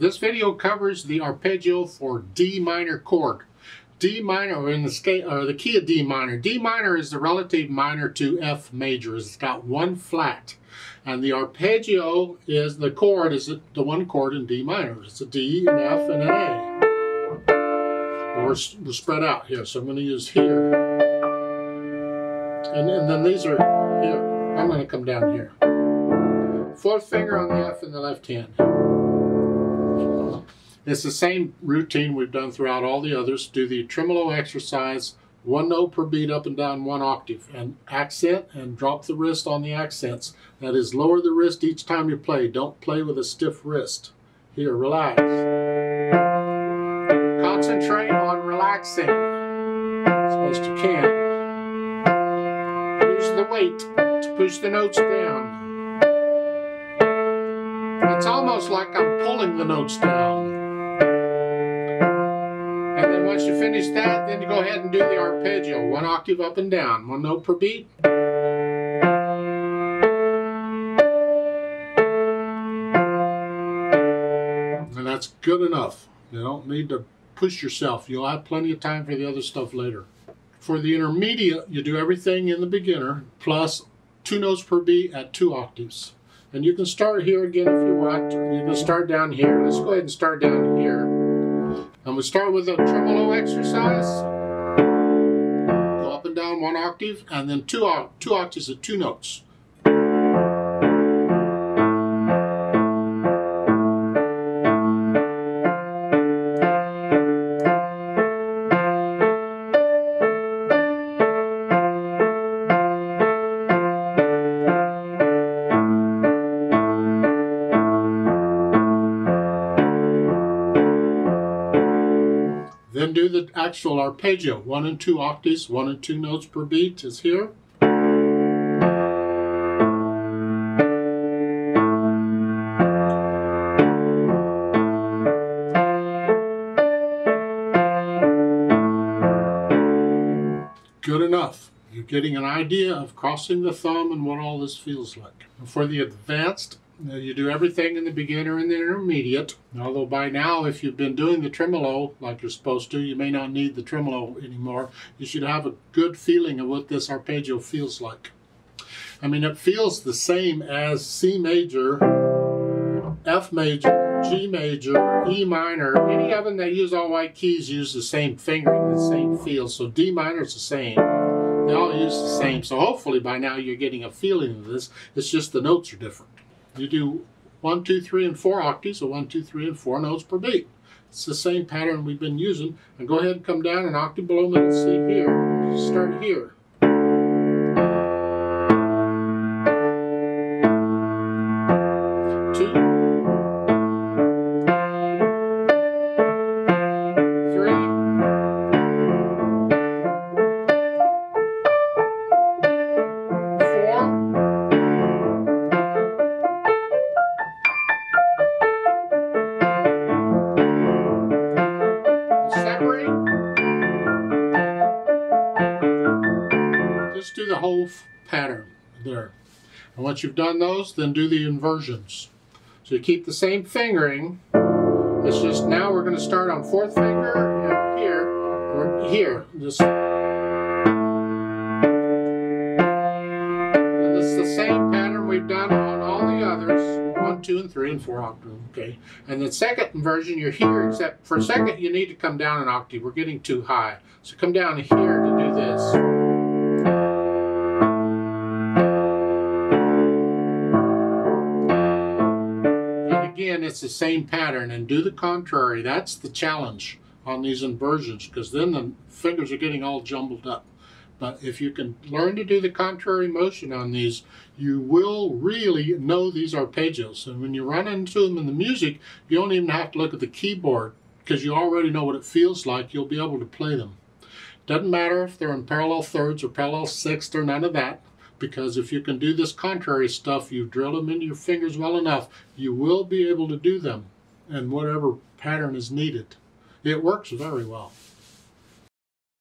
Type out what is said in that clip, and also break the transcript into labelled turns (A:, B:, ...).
A: This video covers the arpeggio for D minor chord. D minor, in the scale, or the key of D minor. D minor is the relative minor to F major. It's got one flat, and the arpeggio is the chord is the one chord in D minor. It's a D, an F, and an A. We're, we're spread out here, so I'm going to use here, and, and then these are here. I'm going to come down here. Fourth finger on the F in the left hand. It's the same routine we've done throughout all the others. Do the tremolo exercise, one note per beat up and down one octave, and accent and drop the wrist on the accents. That is, lower the wrist each time you play. Don't play with a stiff wrist. Here, relax. Concentrate on relaxing as best you can. Use the weight to push the notes down. It's almost like I'm pulling the notes down. Finish that, then you go ahead and do the arpeggio. One octave up and down, one note per beat. And that's good enough. You don't need to push yourself. You'll have plenty of time for the other stuff later. For the intermediate, you do everything in the beginner, plus two notes per beat at two octaves. And you can start here again if you want. You can start down here. Let's go ahead and start down here. We start with a tremolo exercise. Go up and down one octave, and then two, two octaves of two notes. Then do the actual arpeggio, one and two octaves, one and two notes per beat is here. Good enough. You're getting an idea of crossing the thumb and what all this feels like. For the advanced, you do everything in the beginner and the intermediate. Although by now, if you've been doing the tremolo like you're supposed to, you may not need the tremolo anymore. You should have a good feeling of what this arpeggio feels like. I mean, it feels the same as C major, F major, G major, E minor. Any of them that use all white keys use the same fingering, the same feel. So D minor is the same. They all use the same. So hopefully by now you're getting a feeling of this. It's just the notes are different. You do one, two, three, and four octaves, so one, two, three, and four notes per beat. It's the same pattern we've been using. And go ahead and come down an octave below middle C here. Start here. Just do the whole pattern there. And once you've done those, then do the inversions. So you keep the same fingering. It's just now we're going to start on fourth finger and here. We're here. Just. And this is the same pattern we've done on all the others. One, two, and three, and four octave. Okay. And the second inversion, you're here, except for second, you need to come down an octave. We're getting too high. So come down here to do this. Again, it's the same pattern, and do the contrary. That's the challenge on these inversions, because then the fingers are getting all jumbled up. But if you can learn to do the contrary motion on these, you will really know these arpeggios. And when you run into them in the music, you don't even have to look at the keyboard because you already know what it feels like. You'll be able to play them. Doesn't matter if they're in parallel thirds or parallel sixths or none of that. Because if you can do this contrary stuff, you drill them into your fingers well enough, you will be able to do them in whatever pattern is needed. It works very well.